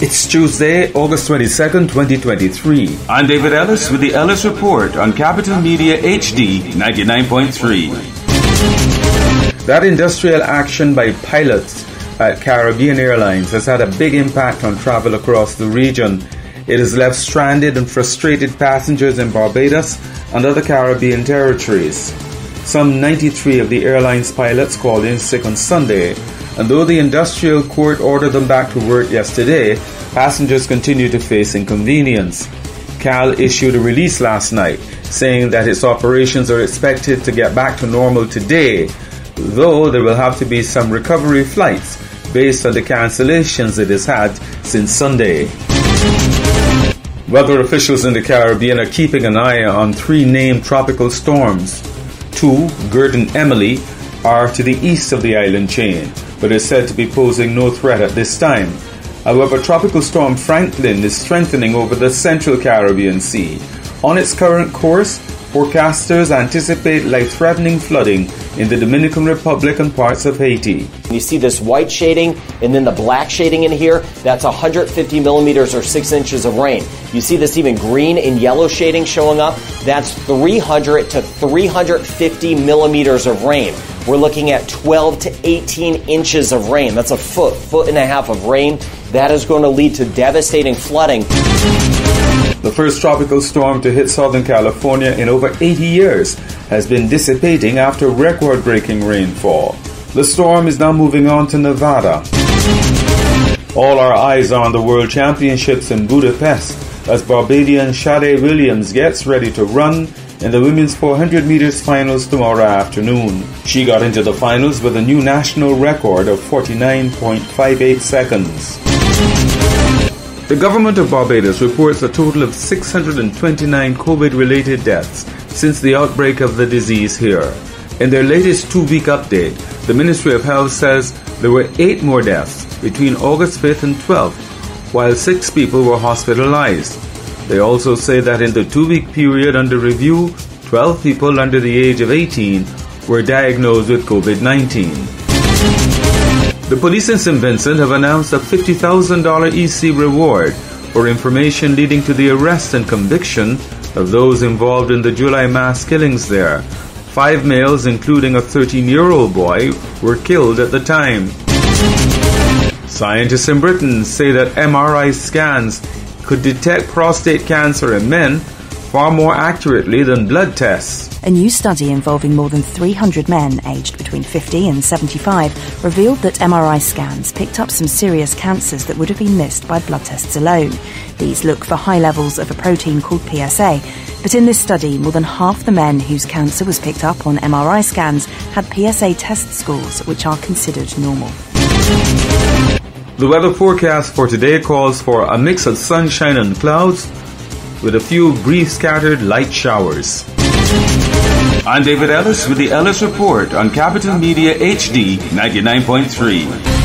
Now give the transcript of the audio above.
It's Tuesday, August 22nd, 2023. I'm David Ellis with the Ellis Report on Capital Media HD 99.3. That industrial action by pilots at Caribbean Airlines has had a big impact on travel across the region. It has left stranded and frustrated passengers in Barbados and other Caribbean territories. Some 93 of the airline's pilots called in sick on Sunday, and though the industrial court ordered them back to work yesterday, passengers continue to face inconvenience. CAL issued a release last night saying that its operations are expected to get back to normal today, though there will have to be some recovery flights based on the cancellations it has had since Sunday. Weather officials in the Caribbean are keeping an eye on three named tropical storms Two, Gert and Emily, are to the east of the island chain, but is said to be posing no threat at this time. However, Tropical Storm Franklin is strengthening over the central Caribbean Sea. On its current course, forecasters anticipate life threatening flooding in the Dominican Republic and parts of Haiti. You see this white shading and then the black shading in here, that's 150 millimeters or 6 inches of rain. You see this even green and yellow shading showing up, that's 300 to 350 millimeters of rain. We're looking at 12 to 18 inches of rain. That's a foot, foot and a half of rain. That is going to lead to devastating flooding. The first tropical storm to hit Southern California in over 80 years has been dissipating after record breaking rainfall. The storm is now moving on to Nevada. All our eyes are on the World Championships in Budapest as Barbadian Sada Williams gets ready to run in the women's 400 meters finals tomorrow afternoon. She got into the finals with a new national record of 49.58 seconds. The government of Barbados reports a total of 629 COVID related deaths since the outbreak of the disease here. In their latest two week update, the Ministry of Health says there were eight more deaths between August 5th and 12th, while six people were hospitalized. They also say that in the two week period under review, 12 people under the age of 18 were diagnosed with COVID 19. The police in St. Vincent have announced a $50,000 EC reward for information leading to the arrest and conviction of those involved in the July mass killings there. Five males, including a 13 year old boy, were killed at the time. Scientists in Britain say that MRI scans could detect prostate cancer in men far more accurately than blood tests. A new study involving more than 300 men aged between 50 and 75 revealed that MRI scans picked up some serious cancers that would have been missed by blood tests alone. These look for high levels of a protein called PSA, but in this study, more than half the men whose cancer was picked up on MRI scans had PSA test scores which are considered normal. The weather forecast for today calls for a mix of sunshine and clouds with a few brief scattered light showers. I'm David Ellis with the Ellis Report on Capital Media HD 99.3.